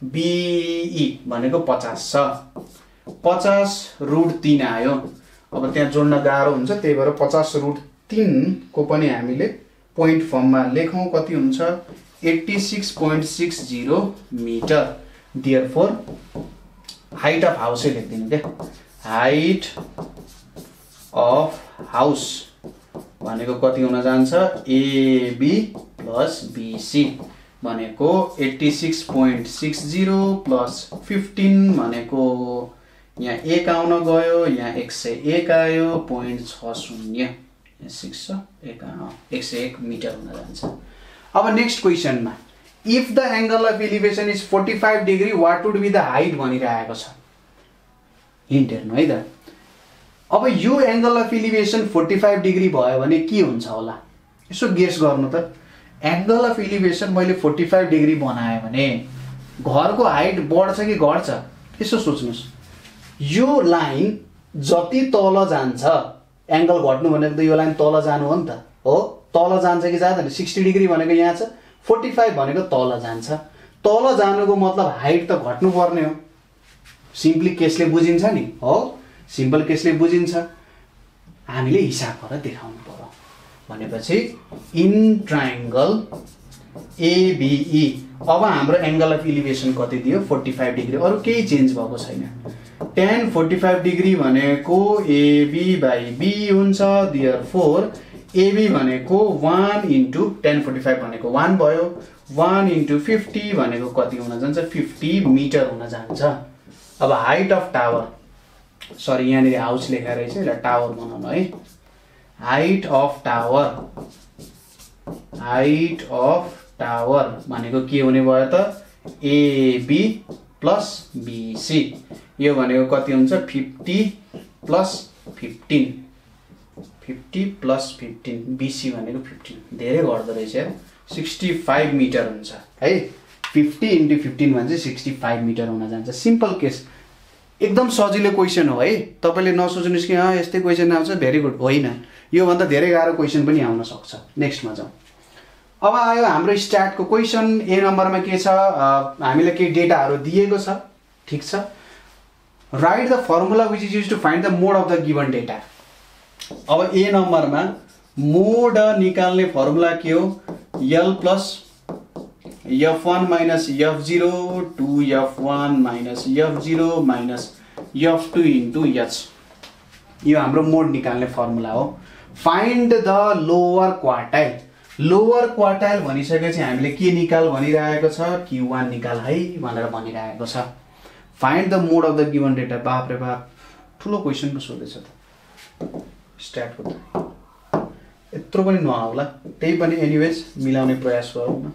बिई भनेको पचास छ। पचास रुट तिन आयो। अब त्यहाँ जोड्न गाह्रो हुन्छ त्यही भएर पचास रुट तिनको पनि हामीले पोइन्ट फर्ममा लेखौँ कति हुन्छ? Eighty six point six zero metre dear four height of हाउसै लेखिदिनु क्या। हाइट अफ हाउस भनेको कति हुन जान्छ? एबी प्लस बिसी भनेको eighty six point six zero plus fifteen भनेको यहाँ एक आउन गयो यहाँ एक सय एक आयो पोइन्ट छ शून्य। सिक्स छ एक एक सय एक मिटर हुन जान्छ। अब next क्वेसनमा if the angle of elevation is forty five degree what would be the height भनिरहेको छ? हिन्ट हेर्नु है त। अब यो angle of elevation forty five degree भयो भने के हुन्छ होला? यसो गेस गर्नु त। एङ्गल अफ इलिभेसन मैले फोर्टी फाइभ डिग्री बनाएँ भने घरको हाइट बढ्छ कि घट्छ? यसो सोच्नुहोस्। यो लाइन जति तल जान्छ एङ्गल घट्नु भनेको त यो लाइन तल जानु हो नि त। हो? तल जान्छ कि जाँदैन? सिक्सटी डिग्री भनेको यहाँ छ फोर्टी फाइभ भनेको तल जान्छ। तल जानुको मतलब हाइट त घट्नुपर्ने हो। सिम्पली केसले बुझिन्छ नि। हो? सिम्पल केसले बुझिन्छ। हामीले हिसाब गरेर देखाउनु पर्यो भनेपछि इन ट्राइङ्गल एबिई अब हाम्रो एङ्गल अफ इलिभेसन कति दियो फोर्टी फाइभ डिग्री अरू केही चेन्ज भएको छैन। टेन फोर्टी फाइभ डिग्री भनेको एबी बाई बी हुन्छ। दियर फोर एबी भनेको one into tan forty five भनेको वान भयो। वान इन्टु फिफ्टी भनेको कति हुन जान्छ? फिफ्टी मिटर हुन जान्छ। अब हाइट अफ टावर सरी यहाँनिर हाउस लेखाएर रहेछ यसलाई टावर बनाउनु है। Height of tower height of tower भनेको के हुने भयो त? एबी प्लस बिसी यो भनेको कति हुन्छ? Fifty plus fifteen fifty plus fifteen BC भनेको फिफ्टिन धेरै घट्दो रहेछ है सिक्सटी फाइभ मिटर हुन्छ। है? फिफ्टी इन्टु फिफ्टिन भने चाहिँ सिक्सटी फाइभ मिटर हुन जान्छ। सिम्पल केस एकदम सजिलो क्वेसन हो है। तपाईँले नसोच्नुहोस् कि यस्तै क्वेसन आउँछ भेरी गुड होइन। योभन्दा धेरै गाह्रो क्वेसन पनि आउन सक्छ। नेक्स्टमा जाउँ। अब आयो हाम्रो स्ट्याटको क्वेसन ए नम्बरमा के छ? हामीलाई केही डेटाहरू दिएको छ। ठिक छ। Write the formula which is use to find the mode of the given data अब ए नम्बरमा मोड निकाल्ने फर्मुला के हो? L plus F one minus F zero two F one minus F zero minus F two into H यो हाम्रो mode निकाल्ने formula हो। Find the lower quartile lower quartile भनिसकेपछि हामीले के निकाल भनिरहेको छ? क्यु वान निकाल है भनेर भनिरहेको छ। Find the mode of the given data बाप रे बाप। ठुलो क्वेसन पो सोधेछ त। स्ट्याटको त यत्रो पनि नआउला त्यही पनि एनिवेज मिलाउने प्रयास गरौँ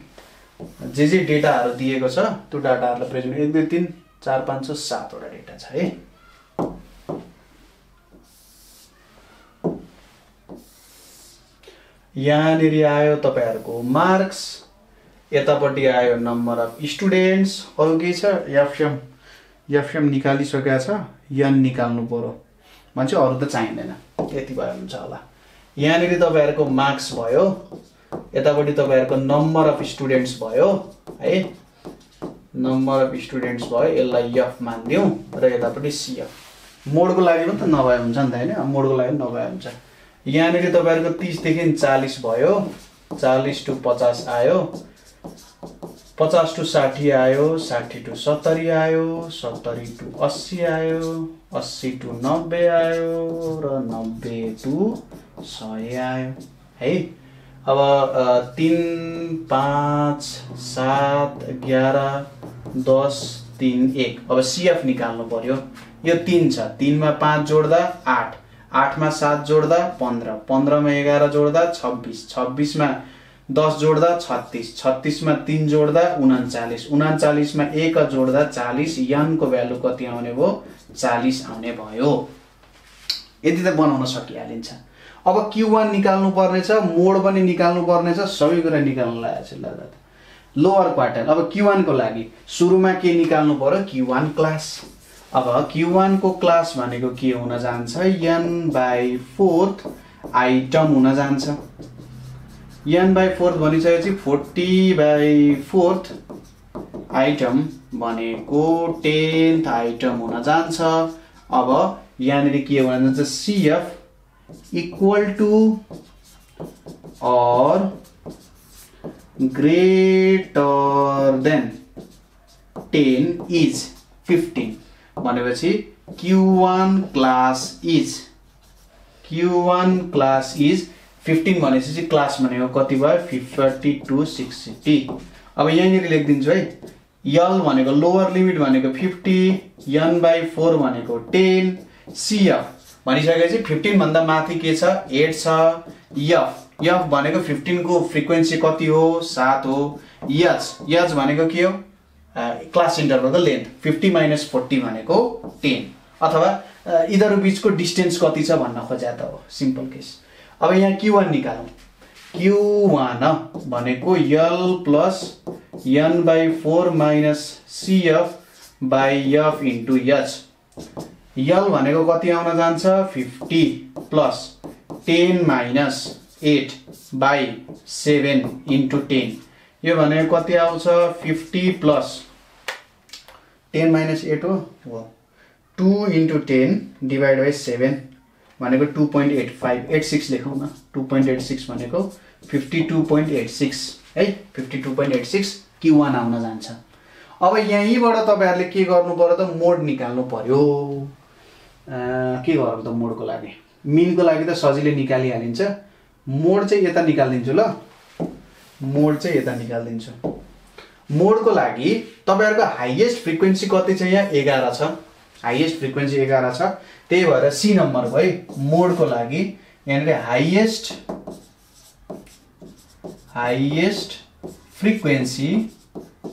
जे जे डेटाहरू दिएको छ त्यो डाटाहरूलाई प्रेजेन्ट एक दुई तिन चार पाँच छ सातवटा डेटा छ है। यहाँनिर आयो तपाईँहरूको मार्क्स यतापट्टि आयो नम्बर अफ स्टुडेन्ट्स अरू केही छ एफएम एफएम निकालिसकेको छ यन निकाल्नु पऱ्यो मान्छे अरू त चाहिँदैन यति भयो हुन्छ होला। यहाँनिर तपाईँहरूको मार्क्स भयो यतापट्टि तपाईँहरूको नम्बर अफ स्टुडेन्ट्स भयो है? नम्बर अफ स्टुडेन्ट्स भयो यसलाई एफ मानिदिउँ र यतापट्टि सिएफ मोडको लागि त नभए हुन्छ नि त होइन? मोडको लागि नभए हुन्छ। यहाँनिर तपाईँहरूको तिसदेखि चालिस भयो। चालिस टु पचास आयो। पचास टु साठी आयो साठी टु सत्तरी आयो सत्तरी टु अस्सी आयो अस्सी टु नब्बे आयो र नब्बे टु सय आयो है? अब तिन पाँच सात एघार दस तिन एक। अब सिएफ निकाल्नु पर्यो। यो तिन छ। तिनमा पाँच जोड्दा आठ। आठमा सात जोड्दा पन्ध्र। पन्ध्रमा एघार जोड्दा छब्बिस। छब्बिसमा दस जोड्दा छत्तिस। छत्तिसमा तिन जोड्दा उन्चालिस उन्चालिसमा एक जोड्दा चालिस। यनको भ्यालु कति आउने भयो? चालिस आउने भयो। यति त बनाउन सकिहालिन्छ। अब क्यु वान निकाल्नु पर्नेछ मोड पनि निकाल्नु पर्नेछ सबै कुरा निकाल्नु लागेको छ लोवर क्वार्टर अब क्यु वानको लागि सुरुमा के निकाल्नु पर्यो क्यु वान क्लास अब क्यु वानको क्लास भनेको के हुन जान्छ? एन बाई फोर्थ आइटम हुन जान्छ। एन बाई फोर्थ भनिसकेपछि फोर्टी बाई फोर्थ आइटम भनेको टेन्थ आइटम हुन जान्छ। अब यहाँनिर के हुन जान्छ? CF equal to or greater than ten is fifteen भनेपछि Q one class is Q one class is fifteen भनेपछि क्लास भनेको कति भयो फिफ्टी टु सिक्सटी अब यहाँनिर लेखिदिन्छु है यल भनेको लोवर लिमिट भनेको फिफ्टी एन बाई फोर भनेको टेन सिएफ भनिसकेपछि फिफ्टिनभन्दा माथि के छ? एट छ यफ यफ भनेको फिफ्टिनको फ्रिक्वेन्सी कति हो? सात हो। यच यच भनेको के हो? क्लास इन्टरभलको लेन्थ फिफ्टी माइनस फोर्टी भनेको टेन अथवा यिनीहरू बिचको डिस्टेन्स कति छ भन्न खोज्या त हो। सिम्पल केस अब यहाँ क्यु वान निकालौँ। क्यु वान भनेको L plus N by four minus CF by F into H L भनेको कति आउन जान्छ? Fifty plus ten minus eight by seven into ten यो भनेको कति आउँछ? Fifty plus ten minus eight हो? Two into ten divide by seven भनेको two point eight five eight six लेखौँ न टु पोइन्ट एट सिक्स भनेको fifty two point eight six है? Fifty two point eight six Q one आउन जान्छ। अब यहीँबाट तपाईँहरूले के गर्नु पऱ्यो त? मोड निकाल्नु पऱ्यो के गरौँ त मोडको लागि? मिनको लागि त सजिलै निकालिहालिन्छ। मोड चाहिँ यता निकालिदिन्छु ल। मोड चाहिँ यता निकालिदिन्छु। मोडको लागि तपाईँहरूको हाइएस्ट फ्रिक्वेन्सी कति छ यहाँ? एघार छ। हाइएस्ट फ्रिक्वेन्सी एघार छ। त्यही भएर सी नम्बर भयो मोडको लागि। यहाँनिर highest highest frequency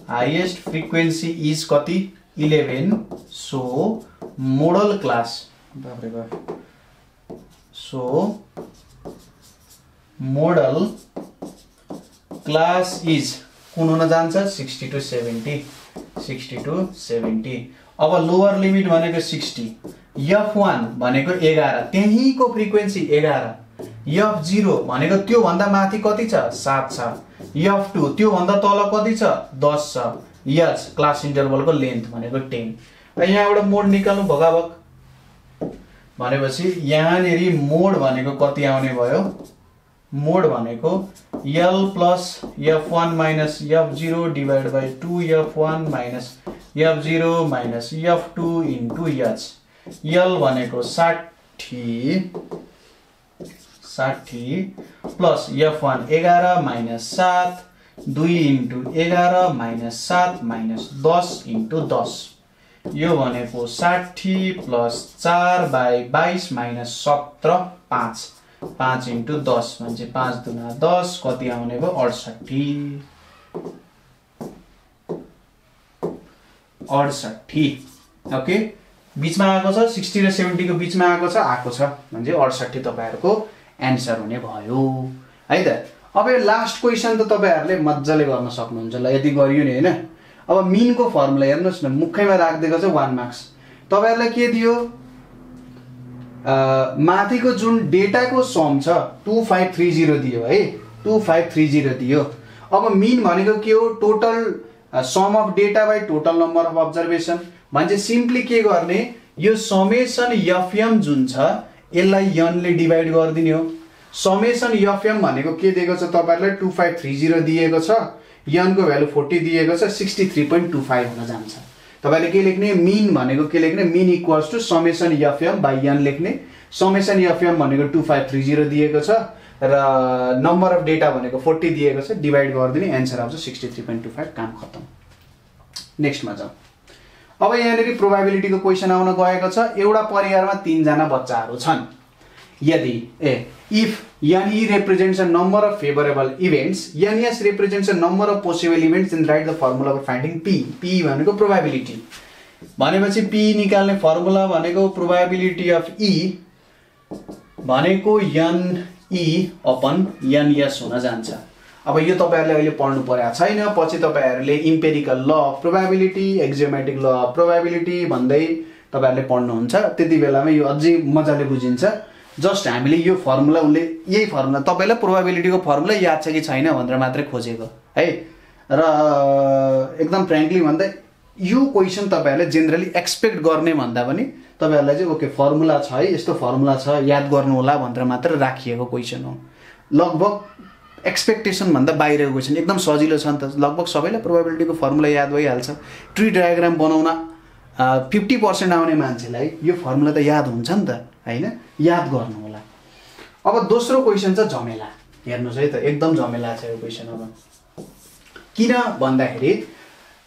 highest frequency is कति? इलेभेन। सो मोडल क्लास बाब्रे बाब सो मोडल क्लास इज कुन हुन जान्छ? Sixty to seventy sixty to seventy अब लोवर लिमिट भनेको सिक्सटी एफ वान भनेको एघार. त्यहीँको फ्रिक्वेन्सी एघार. एफ जिरो भनेको त्योभन्दा माथि कति छ? सात छ. एफ टू त्योभन्दा तल कति छ? दस छ. यस क्लास इन्टरभलको लेन्थ भनेको टेन र यहाँबाट मोड निकाल्नु भगाभग। भनेपछि यहाँनिर मोड भनेको कति आउने भयो? मोड भनेको L plus F one minus F zero divide by two F one minus F zero minus F two into H L भनेको साठी साठी प्लस एफ वान एघार माइनस सात दुई इन्टु एघार माइनस सात माइनस दस इन्टु दस। यो भनेको साठी प्लस चार बाई बाइस माइनस सत्र पाँच। पाँच इन्टु दस भनेपछि पाँच दुना दस कति आउने भयो? अडसट्ठी अडसट्ठी ओके? बिचमा आएको छ? सिक्सटी र सेभेन्टीको बिचमा आएको छ? आएको छ। भने चाहिँ अडसट्ठी तपाईँहरूको एन्सर हुने भयो। है त? अब यो लास्ट क्वेसन त तपाईँहरूले मजाले गर्न सक्नुहुन्छ ल यति गरियो नि होइन? अब मिनको फर्मुला हेर्नुहोस् न मुखैमा राखिदिएको छ वान मार्क्स तपाईँहरूलाई के दियो? माथिको जुन डेटाको सम छ टु फाइभ थ्री जिरो दियो है। टु फाइभ थ्री जिरो दियो। अब मिन भनेको के हो? Total sum of data by total number of observation भने चाहिँ सिम्पली के गर्ने? यो समेसन एफएम जुन छ यसलाई यनले डिभाइड गरिदिने हो। समेसन एफएम भनेको के दिएको छ तपाईँहरूलाई? टु फाइभ थ्री जिरो दिएको छ। यनको भ्यालु फोर्टी दिएको छ sixty three point two five हुन जान्छ। तपाईँले के लेख्ने? मिन भनेको के लेख्ने? Mean equals to summation FM by N लेख्ने। समेसन एफएम भनेको टु फाइभ थ्री जिरो दिएको छ र नम्बर अफ डेटा भनेको फोर्टी दिएको छ डिभाइड गरिदिने एन्सर आउँछ sixty three point two five काम खत्तम। नेक्स्टमा जाउँ। अब यहाँनिर प्रोभाबिलिटीको क्वेसन आउन गएको छ। एउटा परिवारमा तिनजना बच्चाहरू छन्। यदि A if represents a number of favourable events n S represents a number of possible events in write the formula for finding P P भनेको प्रोभाबिलिटी भनेपछि पी निकाल्ने फर्मुला भनेको प्रोभाबिलिटी अफ ई भनेको एनई अपन एनएस हुन जान्छ। अब यो तपाईँहरूले अहिले पढ्नु परेको छैन पछि तपाईँहरूले empirical law of probability axiomatic law of probability भन्दै तपाईँहरूले पढ्नुहुन्छ। त्यति बेलामा यो अझै मजाले बुझिन्छ। जस्ट हामीले यो फर्मुला उसले यही फर्मुला तपाईँलाई प्रोभाबिलिटीको फर्मुला याद छ कि छैन भनेर मात्रै खोजेको है? र एकदम फ्रेङ्कली भन्दा यो क्वेसन तपाईँहरूले जेनरली एक्सपेक्ट गर्ने भन्दा पनि तपाईँहरूलाई चाहिँ ओके फर्मुला छ है यस्तो फर्मुला छ याद गर्नु होला भनेर मात्र राखिएको क्वेसन हो। लगभग एक्सपेक्टेसनभन्दा बाहिरको क्वेसन एकदम सजिलो छ नि त। लगभग सबैलाई प्रोभाबिलिटीको फर्मुला याद भइहाल्छ। ट्री डायग्राम बनाउन फिफ्टी पर्सेन्ट आउने मान्छेलाई यो फर्मुला त याद हुन्छ नि त होइन? याद गर्नु होला अब दोस्रो क्वेसन छ झमेला। हेर्नुहोस् है त एकदम झमेला छ यो क्वेसन अब। किन भन्दाखेरि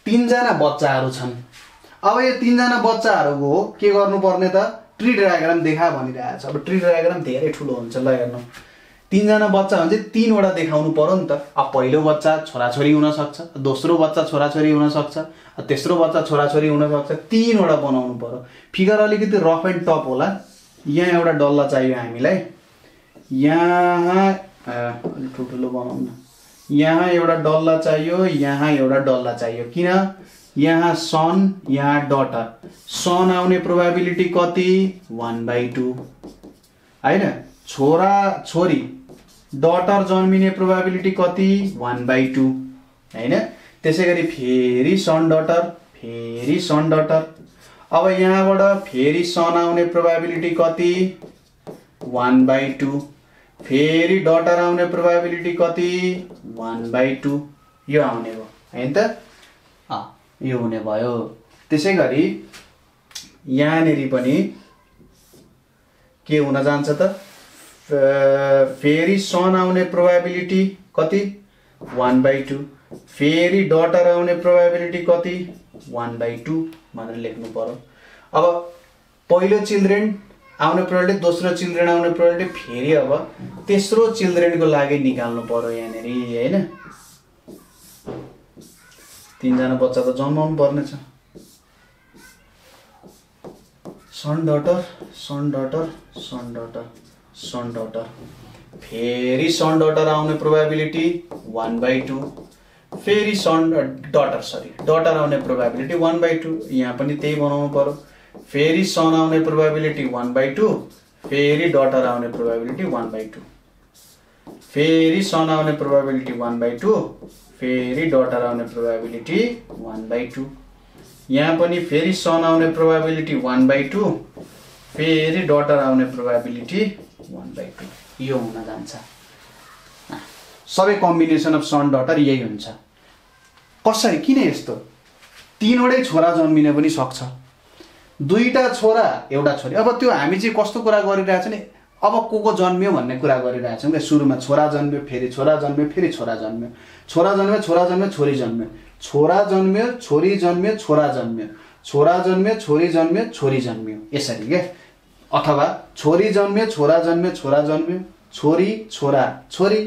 तिनजना बच्चाहरू छन्। अब यो तिनजना बच्चाहरूको के गर्नुपर्ने त? ट्री डायग्राम देखा भनिरहेको छ। अब ट्री डायग्राम धेरै ठुलो हुन्छ ल हेर्नु। तिनजना बच्चा भने चाहिँ तिनवटा देखाउनु पऱ्यो नि त। अब पहिलो बच्चा छोराछोरी हुनसक्छ दोस्रो बच्चा छोराछोरी हुनसक्छ तेस्रो बच्चा छोराछोरी हुनसक्छ तिनवटा बनाउनु पऱ्यो फिगर अलिकति रफ एन्ड टप होला। यहाँ एउटा डल्ला चाहियो हामीलाई। यहाँ अलिक ठुल्ठुलो बनाउनु न। यहाँ एउटा डल्ला चाहियो यहाँ एउटा डल्ला चाहियो। किन? यहाँ सन यहाँ डटर सन आउने प्रोभाबिलिटी कति? वान बाई टू होइन? छोरा छोरी। डटर जन्मिने प्रोभाबिलिटी कति? वान बाई टू होइन? त्यसै गरी फेरि सन डटर फेरि सन डटर अब यहाँबाट फेरि सन आउने प्रोभाबिलिटी कति? वान बाई टू फेरि डटर आउने प्रोभाबिलिटी कति? वान बाई टू यो आउने भयो होइन त? यो हुने भयो। त्यसै गरी यहाँनिर पनि के हुन जान्छ त? फेरि सन आउने प्रोभाबिलिटी कति? वान बाई टू फेरि डटर आउने प्रोभाबिलिटी कति? वान बाई टू भनेर लेख्नु पर्यो। अब पहिलो चिल्ड्रेन आउने प्रोभाबिलिटी दोस्रो चिल्ड्रेन आउने प्रोभाबिलिटी फेरि अब तेस्रो चिल्ड्रेनको लागि निकाल्नु पर्यो यहाँनिर होइन? तिनजना बच्चा त जन्माउनु पर्ने छ son daughter son daughter son daughter son daughter फेरि सन डटर आउने प्रोभाबिलिटी वान बाई टू फेरि सन डटर सरी डटर आउने प्रोभाबिलिटी वान बाई टू यहाँ पनि त्यही बनाउनु पर्यो फेरि सन आउने प्रोभाबिलिटी वान बाई टू फेरि डटर आउने प्रोभाबिलिटी वान बाई टू फेरि सन आउने प्रोभाबिलिटी वान बाई टू फेरि डटर आउने प्रोभाबिलिटी वान बाई टू यहाँ पनि फेरि सन आउने प्रोभाबिलिटी वान बाई टू फेरि डटर आउने प्रोभाबिलिटी वान बाई टू यो हुन जान्छ। सबै कम्बिनेसन अफ सन डटर यही हुन्छ। कसरी? किन यस्तो? तिनवटै छोरा जन्मिन पनि सक्छ। दुईवटा छोरा एउटा छोरी। अब त्यो हामी चाहिँ कस्तो कुरा गरिरहेको छ नि? अब को को जन्मियो भन्ने कुरा गरिरहेको छौँ क्या सुरुमा छोरा जन्मियो फेरि छोरा जन्मियो फेरि छोरा जन्मियो। छोरा जन्मियो छोरा जन्मियो छोरी जन्मियो। छोरा जन्मियो छोरी जन्मियो छोरा जन्मियो। छोरा जन्मियो छोरी जन्मियो छोरी जन्मियो। यसरी क्या अथवा छोरी जन्मियो छोरा जन्मियो छोरा जन्मियो छोरी छोरा छोरी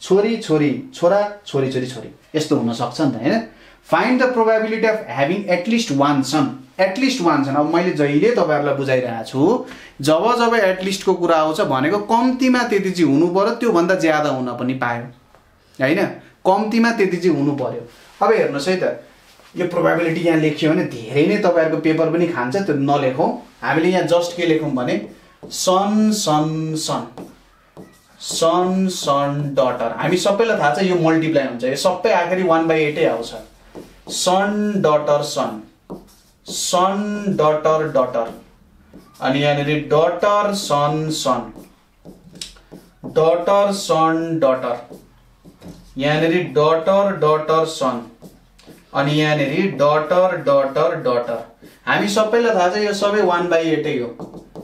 छोरी छोरी छोरा छोरी छोरी छोरी। यस्तो हुनसक्छ नि त होइन? Find the probability of having at least one son at least one son अब मैले जहिले तपाईँहरूलाई बुझाइरहेको छु जब जब एटलिस्टको कुरा आउँछ भनेको कम्तीमा त्यति चाहिँ हुनु पऱ्यो त्योभन्दा ज्यादा हुन पनि पायो। होइन? कम्तीमा त्यति चाहिँ हुनु पऱ्यो अब हेर्नुहोस् है त यो प्रोभाबिलिटी यहाँ लेखियो भने धेरै नै तपाईँहरूको पेपर पनि खान्छ त्यो नलेखौँ। हामीले यहाँ जस्ट के लेखौँ भने सन सन सन सन सन डटर हामी सबैलाई थाहा छ यो मल्टिप्लाई हुन्छ। यो सबै आखिरी वान बाई एटै आउँछ। Son daughter son son daughter daughter अनि यहाँनिर daughter son son daughter son daughter यहाँनिर डटर डटर सन अनि यहाँनिर डटर डटर डटर। हामी सबैलाई थाहा छ यो सबै वान बाई एटै हो।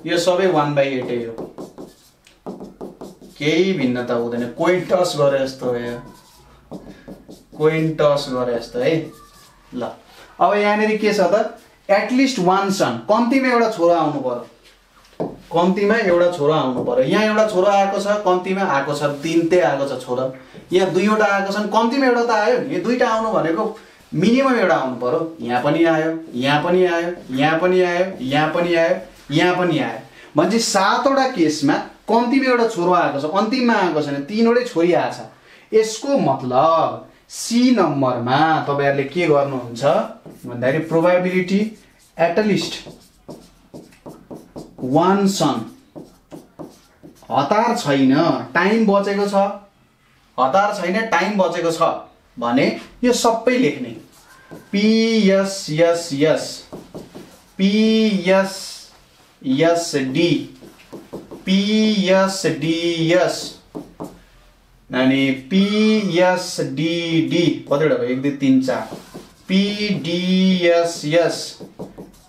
यो सबै वान बाई एटै हो। केही भिन्नता हुँदैन। कोइन टस गरे जस्तो हो कोइन टस गरे जस्तो है? ल। अब यहाँनिर के छ त? एटलिस्ट वान सन कम्तीमा एउटा छोरा आउनु पर्यो। कम्तीमा एउटा छोरा आउनु पर्यो। यहाँ एउटा छोरा आएको छ कम्तीमा आएको छ। तिनटै आएको छ छोरा। यहाँ दुईवटा आएको छन्। कम्तीमा एउटा त आयो नि। दुईवटा आउनु भनेको मिनिमम एउटा आउनु पर्यो। यहाँ पनि आयो यहाँ पनि आयो यहाँ पनि आयो यहाँ पनि आयो यहाँ पनि आयो। भनेपछि सातवटा केसमा कम्तीमा एउटा छोरो आएको छ अन्तिममा आएको छैन तिनवटै छोरी आएको छ। यसको मतलब सी नम्बरमा तपाईँहरूले के गर्नुहुन्छ भन्दाखेरि प्रोभाबिलिटी एटलिस्ट वान सन हतार छैन टाइम बचेको छ। हतार छैन टाइम बचेको छ भने यो सबै लेख्ने। पिएसएसएस पिएसएसडी पिएसडिएस अनि पिएसडिडी कतिवटा भयो? एक दुई तिन चार। पिडिएसएस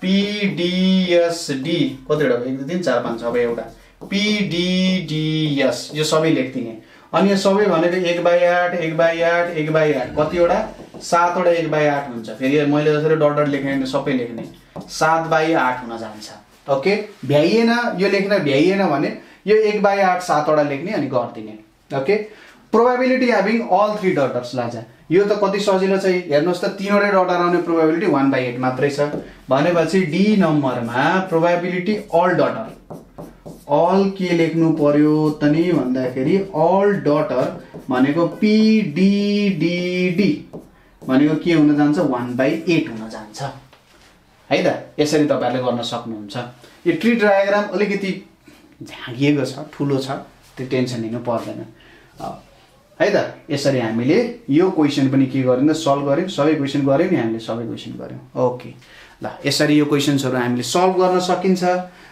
पिडिएसडी कतिवटा भयो? एक दुई तिन चार पाँच छ भयो एउटा। पिडिडिएस यो सबै लेखिदिने। अनि यो सबै भनेको एक बाई आठ एक बाई आठ एक बाई आठ। कतिवटा? सातवटा एक बाई आठ हुन्छ। फेरि मैले जसरी डट डट लेखेँ सबै लेख्ने। सात बाई आठ हुन जान्छ। ओके? भ्याइएन यो लेख्न भ्याइएन भने यो एक बाई आठ सातवटा लेख्ने अनि गरिदिने। Okay? Probability having all three daughters लाजा। यो त कति सजिलो छ हेर्नुहोस् त तिनवटै डटर आउने प्रोभाबिलिटी वान बाई एट मात्रै छ। भनेपछि डी नम्बरमा प्रोभाबिलिटी अल डटर अल के लेख्नु पर्यो त नि भन्दाखेरि अल डटर भनेको पिडिडिडी भनेको के हुन जान्छ? वान बाई एट हुन जान्छ। है त? यसरी तपाईँहरूले गर्न सक्नुहुन्छ। यो ट्री डायग्राम अलिकति झाँगिएको छ ठुलो छ त्यो टेन्सन लिनु पर्दैन। है त? यसरी हामीले यो क्वेसन पनि के गर्यौँ त? सल्भ गऱ्यौँ। सबै क्वेसन गऱ्यौँ नि? हामीले सबै क्वेसन गऱ्यौँ। ओके ल यसरी यो क्वेसन्सहरू हामीले सल्भ गर्न सकिन्छ।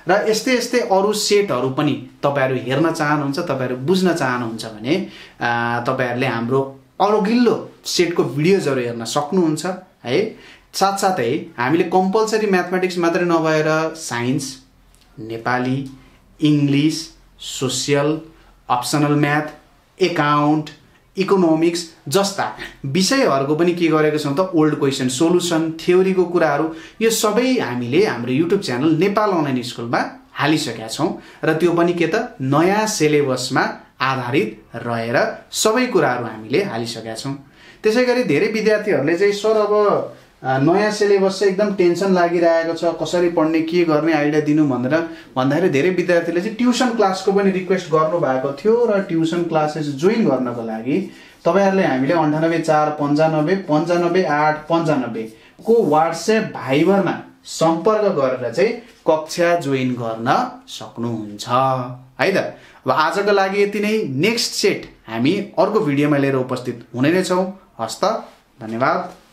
र यस्तै यस्तै अरू सेटहरू पनि तपाईँहरू हेर्न चाहनुहुन्छ तपाईँहरू बुझ्न चाहनुहुन्छ भने तपाईँहरूले हाम्रो अघिल्लो सेटको भिडियोजहरू हेर्न सक्नुहुन्छ है? साथसाथै हामीले कम्पलसरी म्याथमेटिक्स मात्रै नभएर science Nepali English social optional math account economics जस्ता विषयहरूको पनि के गरेको छौँ त ओल्ड क्वेसन सोल्युसन थ्योरीको कुराहरू यो सबै हामीले हाम्रो युट्युब च्यानल नेपाल अनलाइन स्कुलमा हालिसकेका छौँ र त्यो पनि के त नयाँ सिलेबसमा आधारित रहेर सबै कुराहरू हामीले हालिसकेका छौँ। त्यसै गरी धेरै विद्यार्थीहरूले चाहिँ सर अब नयाँ सिलेबस चाहिँ एकदम टेन्सन लागिरहेको छ। कसरी पढ्ने के गर्ने आइडिया दिनु भनेर भन्दाखेरि धेरै विद्यार्थीले चाहिँ ट्युसन क्लासको पनि रिक्वेस्ट गर्नुभएको थियो र ट्युसन क्लासेस जोइन गर्नको लागि तपाईँहरूले हामीले अन्ठानब्बे चार पन्चानब्बे पन्चानब्बे आठ पन्चानब्बेको वाट्सएप भाइबरमा सम्पर्क गरेर चाहिँ कक्षा जोइन गर्न सक्नुहुन्छ। है त? अब आजको लागि यति नै। नेक्स्ट सेट हामी अर्को भिडियोमा लिएर उपस्थित हुने नै छौँ। हस्त धन्यवाद।